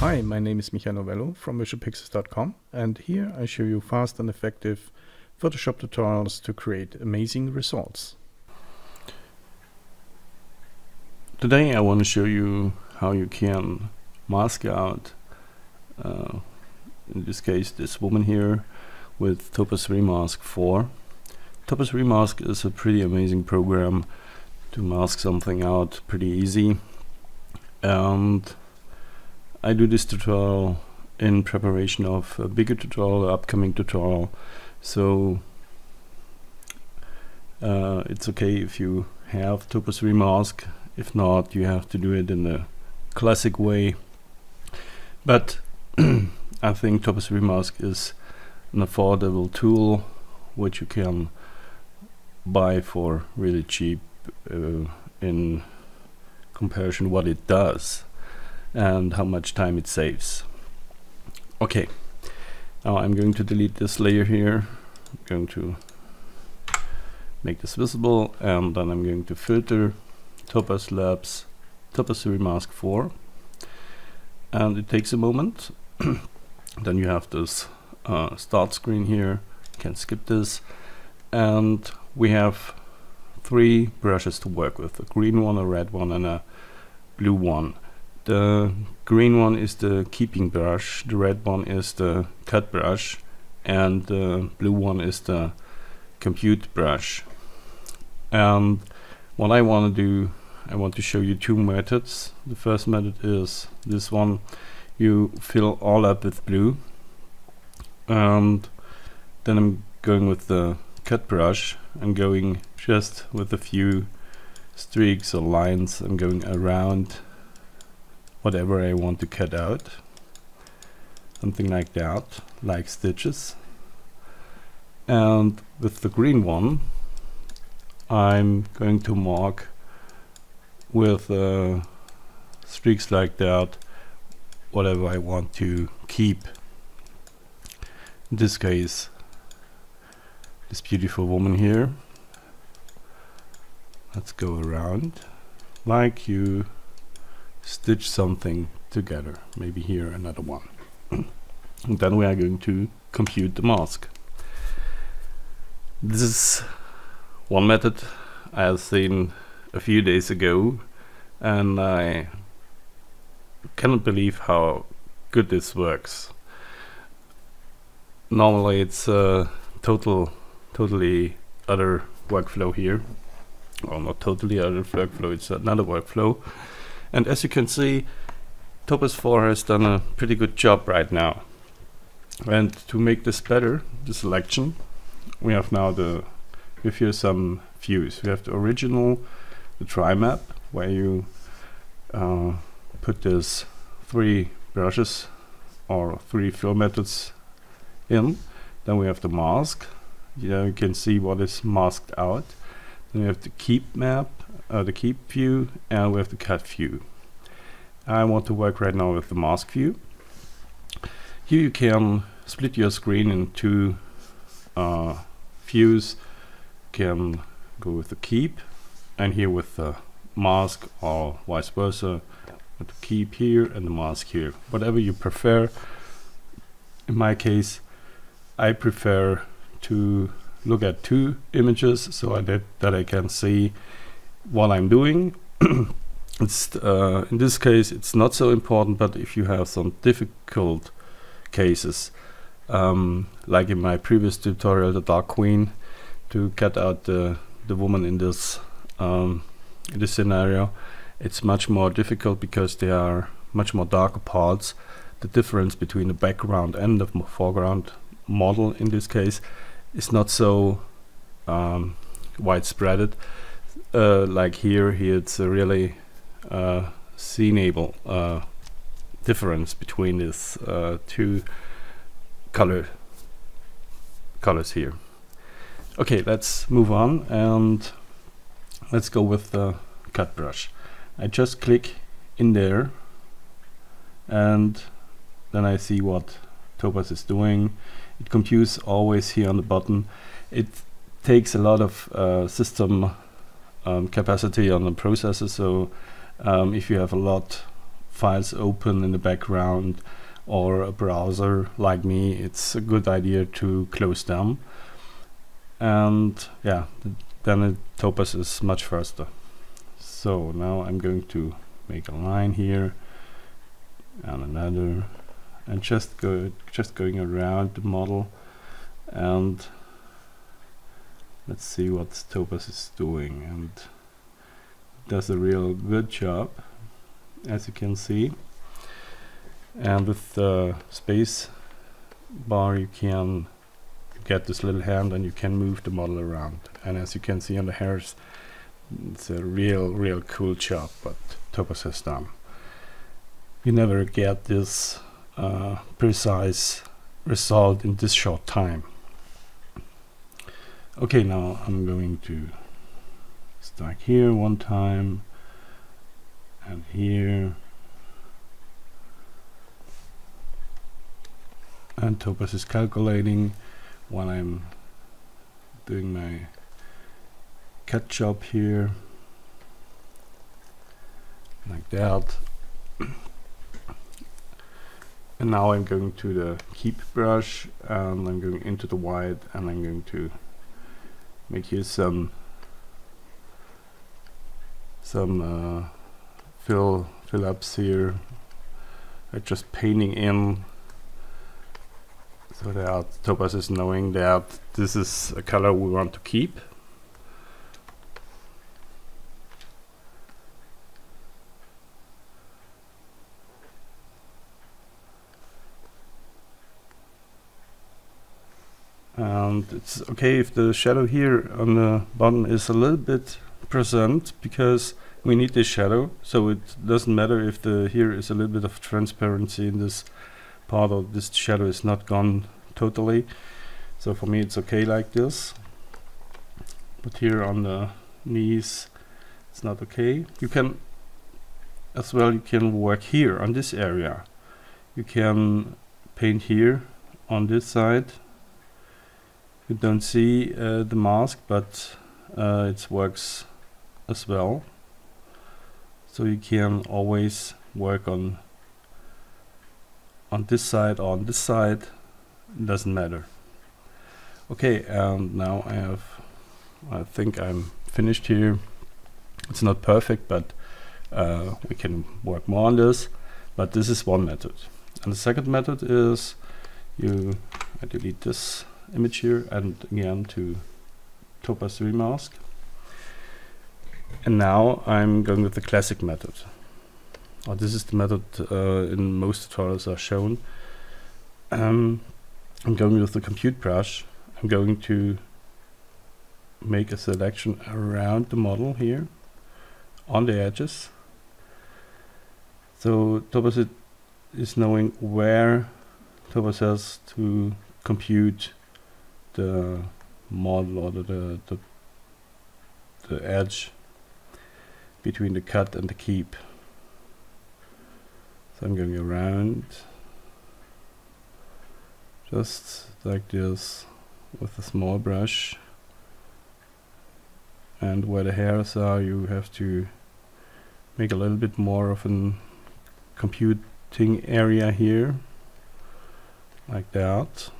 Hi, my name is Michael Novelo from visualpixels.com and here I show you fast and effective Photoshop tutorials to create amazing results. Today I want to show you how you can mask out, uh, in this case this woman here with Topaz Remask 4. Topaz Remask is a pretty amazing program to mask something out pretty easy and I do this tutorial in preparation of a bigger tutorial, upcoming tutorial. So uh, it's okay if you have Topaz Remask. If not, you have to do it in the classic way. But I think Topaz Remask is an affordable tool which you can buy for really cheap uh, in comparison what it does and how much time it saves. Okay, now I'm going to delete this layer here. I'm going to make this visible and then I'm going to filter Topaz Labs Topaz Remask 4 and it takes a moment. Then you have this uh, start screen here. You can skip this. And we have three brushes to work with a green one a red one and a blue one the green one is the keeping brush, the red one is the cut brush, and the blue one is the compute brush. And what I want to do, I want to show you two methods. The first method is this one. You fill all up with blue. And then I'm going with the cut brush. I'm going just with a few streaks or lines. I'm going around whatever I want to cut out. Something like that like stitches. And with the green one I'm going to mark with uh, streaks like that whatever I want to keep. In this case this beautiful woman here. Let's go around like you stitch something together maybe here another one. And then we are going to compute the mask. This is one method I have seen a few days ago and I cannot believe how good this works. Normally it's a total totally other workflow here. Well not totally other workflow it's another workflow and as you can see, Topaz 4 has done a pretty good job right now. And to make this better, the selection, we have now the, we have some views. We have the original, the tri-map, where you uh, put these three brushes or three fill methods in. Then we have the mask. You can see what is masked out. We have the keep map, uh, the keep view and we have the cut view. I want to work right now with the mask view. Here you can split your screen into uh, views. Can go with the keep and here with the mask or vice versa. With the keep here and the mask here. Whatever you prefer. In my case, I prefer to look at two images so I that, that I can see what I'm doing. it's uh, in this case it's not so important, but if you have some difficult cases, um, like in my previous tutorial, the Dark Queen, to cut out the the woman in this um, in this scenario, it's much more difficult because there are much more darker parts. The difference between the background and the foreground model in this case is not so um, widespread uh, like here, here it's a really uh, scene-able uh, difference between these uh, two color colors here. Okay, let's move on and let's go with the cut brush. I just click in there and then I see what Topaz is doing. It computes always here on the button. It takes a lot of uh, system um, capacity on the processor. So um, if you have a lot files open in the background or a browser like me, it's a good idea to close them. And yeah, th then it, Topaz is much faster. So now I'm going to make a line here and another and just go just going around the model and let's see what Topaz is doing. And does a real good job as you can see. And with the space bar you can get this little hand and you can move the model around. And as you can see on the hairs it's a real real cool job what Topaz has done. You never get this uh, precise result in this short time. Okay now I'm going to start here one time and here and Topaz is calculating while I'm doing my cut job here like that and now I'm going to the keep brush and I'm going into the white and I'm going to make here some some uh, fill fill ups here I'm just painting in so that Topaz is knowing that this is a color we want to keep. And it's okay if the shadow here on the bottom is a little bit present because we need this shadow. So it doesn't matter if the here is a little bit of transparency in this part of this shadow is not gone totally. So for me it's okay like this. But here on the knees it's not okay. You can as well you can work here on this area. You can paint here on this side you don't see uh, the mask but uh, it works as well. So you can always work on on this side or on this side. Doesn't matter. Okay and now I have I think I'm finished here. It's not perfect but uh, we can work more on this. But this is one method. And the second method is you I delete this image here and again to Topaz Remask and now I'm going with the classic method oh, this is the method uh, in most tutorials are shown. Um, I'm going with the compute brush. I'm going to make a selection around the model here on the edges. So Topaz is knowing where Topaz has to compute the model or the, the, the, edge between the cut and the keep. So I'm going around just like this with a small brush and where the hairs are you have to make a little bit more of a computing area here like that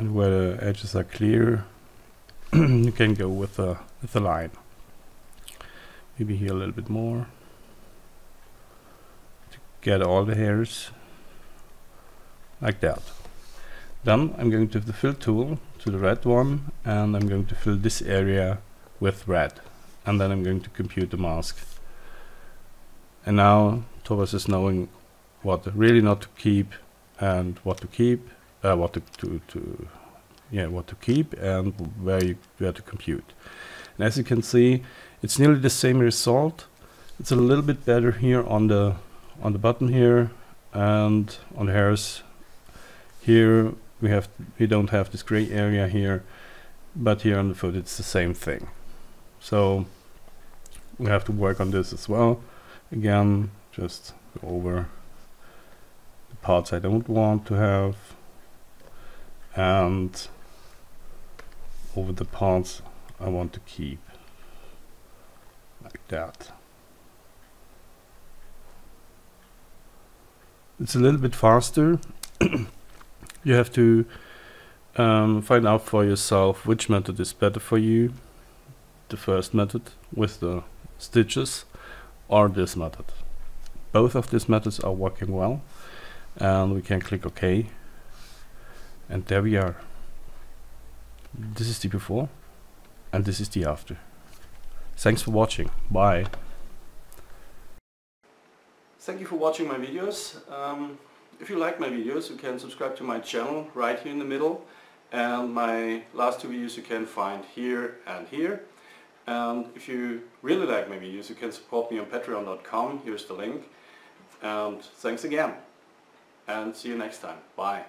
and where the edges are clear you can go with the, with a line. Maybe here a little bit more. To get all the hairs. Like that. Then I'm going to the fill tool to the red one and I'm going to fill this area with red. And then I'm going to compute the mask. And now Topaz is knowing what really not to keep and what to keep, uh, what to, to, to, yeah, what to keep and where you where to compute. And as you can see, it's nearly the same result. It's a little bit better here on the on the button here and on the hairs here we have we don't have this gray area here but here on the foot it's the same thing so we have to work on this as well again just go over the parts I don't want to have and over the parts I want to keep like that It's a little bit faster. you have to um, find out for yourself which method is better for you. The first method with the stitches or this method. Both of these methods are working well and we can click OK and there we are. This is the before and this is the after. Thanks for watching. Bye. Thank you for watching my videos. Um, if you like my videos you can subscribe to my channel right here in the middle and my last two videos you can find here and here. And if you really like my videos you can support me on patreon.com, here's the link. And thanks again and see you next time. Bye.